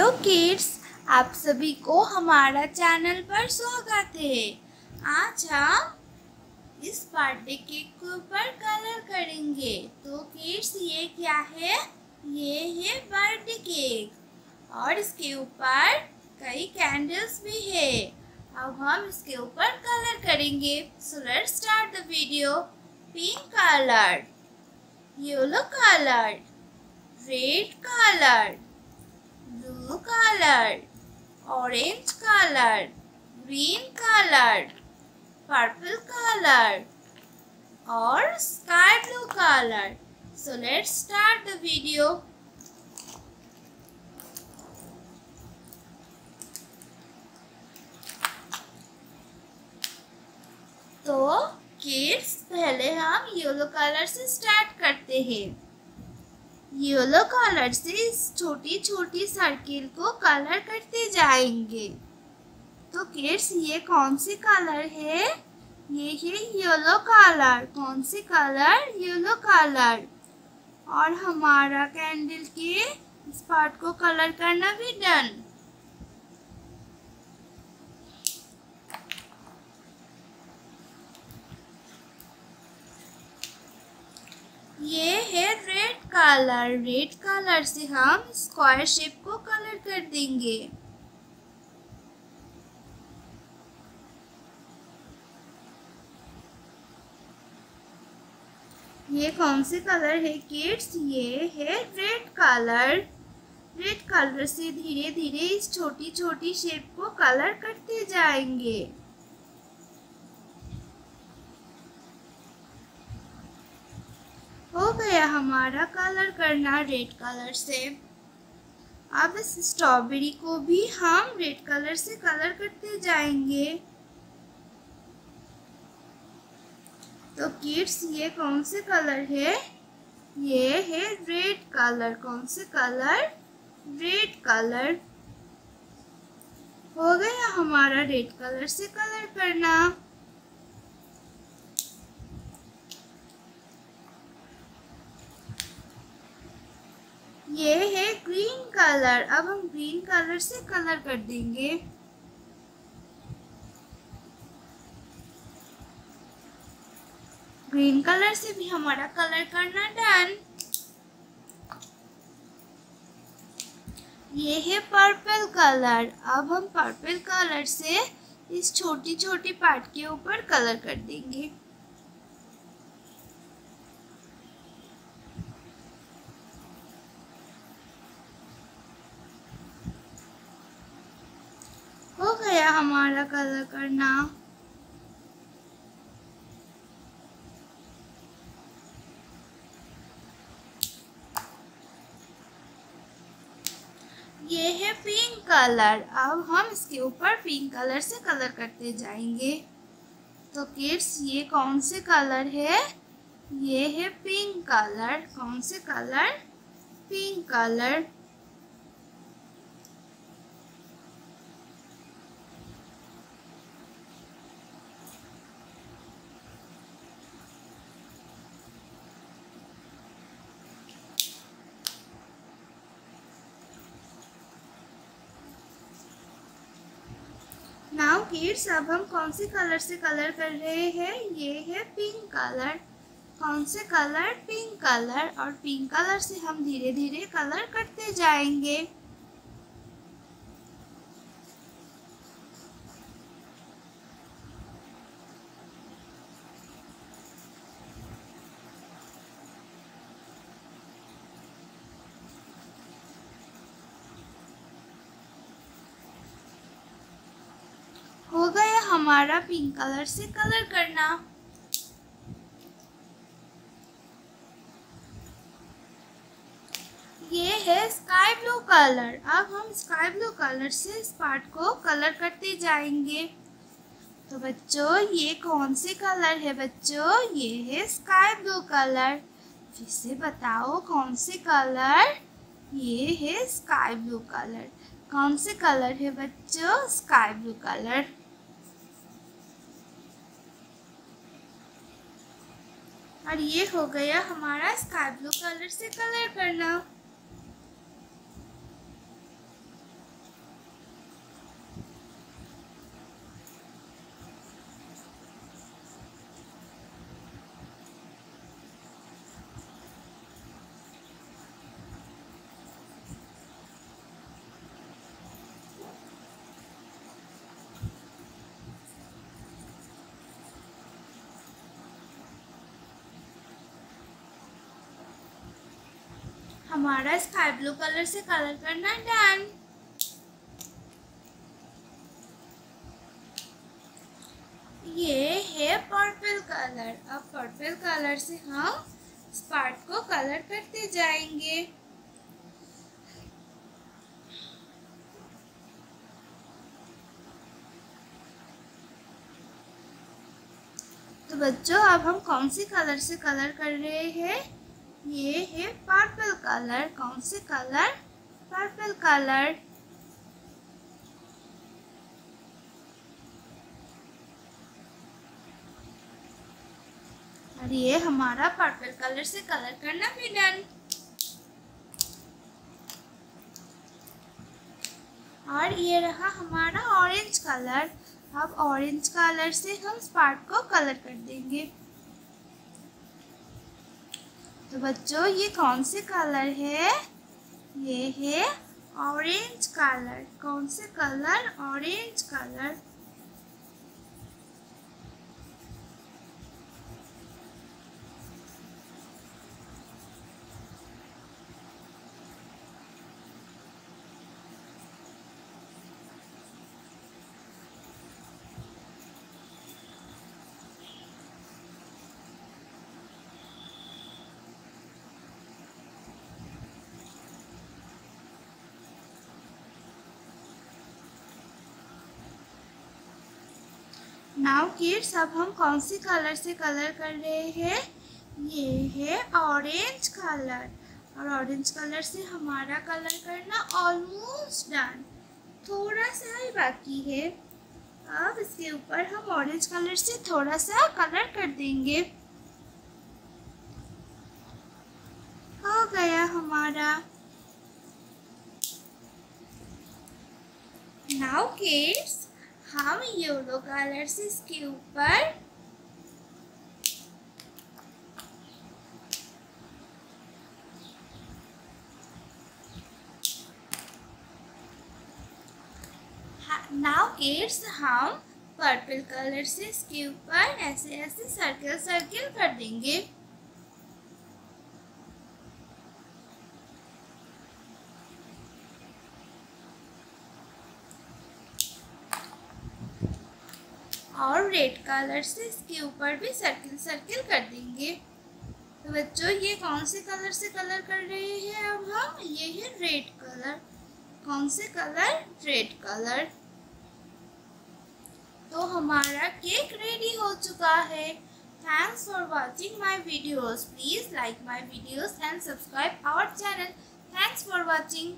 Hello kids, आप सभी को हमारा चैनल पर स्वागत है। आज हम इस बर्थडे केक के ऊपर कलर करेंगे। तो किड्स, ये क्या है? ये है बर्थडे केक। और इसके ऊपर कई कैंडल्स भी है। अब हम इसके ऊपर कलर करेंगे। So let's start the video pink colour yellow colour red colour blue color, orange color, green color, purple color or sky blue color. So let's start the video. तो किड्स पहले हम येलो कलर से start करते हैं yellow colour से इस छोटी छोटी सर्किल को कलर करते जाएँगे। तो किड्स ये कौन सी कलर है? ये है येलो कलर। कौन सी कलर येलो कलर। और हमारा कैंडल के इस पार्ट को कलर करना भी डन ये कलर रेड कलर से हम स्क्वायर शेप को कलर कर देंगे। ये कौन से कलर है किड्स ये है रेड कलर रेड कलर से धीरे धीरे इस छोटी छोटी शेप को कलर करते जाएँगे। गया हमारा कलर करना रेड कलर से। अब इस स्ट्रॉबेरी को भी हम रेड कलर से कलर करते जाएँगे। तो किड्स, ये कौन से कलर है? ये है रेड कलर। कौन से कलर? Red colour. हो गया हमारा रेड कलर से कलर करना। ये है ग्रीन कलर अब हम ग्रीन कलर से कलर कर देंगे. ग्रीन कलर से भी हमारा कलर करना डन ये है पर्पल कलर अब हम पर्पल कलर से इस छोटी छोटी पार्ट के ऊपर कलर कर देंगे हो गया हमारा कलर करना। ये है पिंक कलर अब हम इसके ऊपर पिंक कलर से कलर करते जाएँगे। तो किड्स ये कौन से कलर है? ये है पिंक कलर कौन से colour pink colour now kids अब हम कौन से कलर से कलर कर रहे हैं? ये है पिंक कलर कौन से कलर पिंक कलर और पिंक कलर से हम धीरे धीरे कलर करते जाएँगे। हो गया हमारा पिंक कलर से कलर करना। ये है स्काई ब्लू कलर अब हम स्काई ब्लू कलर से इस पार्ट को कलर करते जाएँगे। तो बच्चों, ये कौन से कलर है बच्चों? ये है स्काई ब्लू कलर फिर से बताओ कौन से कलर ये है स्काई ब्लू कलर कौन से कलर है बच्चों? स्काई ब्लू कलर और ये हो गया हमारा स्काई ब्लू कलर से कलर करना। हमारा स्काई ब्लू कलर से कलर करना डन। ये है पर्पल कलर। अब पर्पल कलर से हम स्पार्ट को कलर करते जाएँगे। तो बच्चों, अब हम कौन से कलर से कलर कर रहे हैं? ये है पर्पल कलर कौन से कलर पर्पल कलर और ये हमारा पर्पल कलर से कलर करना भी डन और ये रहा हमारा ऑरेंज कलर अब ऑरेंज कलर से हम स्पार्ट को कलर कर देंगे. तो बच्चों, ये कौन से कलर है? ये है ऑरेंज कलर कौन से colour orange colour now kids, अब हम कौन सी कलर से कलर कर रहे हैं? ये है ऑरेंज कलर। और ऑरेंज कलर से हमारा कलर करना ऑलमोस्ट डन थोड़ा सा ही बाकी है। अब इसके ऊपर हम ऑरेंज कलर से थोड़ा सा कलर कर देंगे। हो गया हमारा। नाउ किड्स हम येलो कलर से इसके ऊपर नाउ किड्स हम पर्पल कलर से इसके ऊपर ऐसे ऐसे सर्कल सर्कल कर देंगे। और रेड कलर से इसके ऊपर भी सर्किल सर्किल कर देंगे। तो बच्चों, ये कौन से कलर से कलर कर रहे हैं? अब हम, ये है रेड कलर कौन से कलर रेड कलर तो हमारा केक रेडी हो चुका है। Thanks for watching my videos please like my videos and subscribe our channel thanks for watching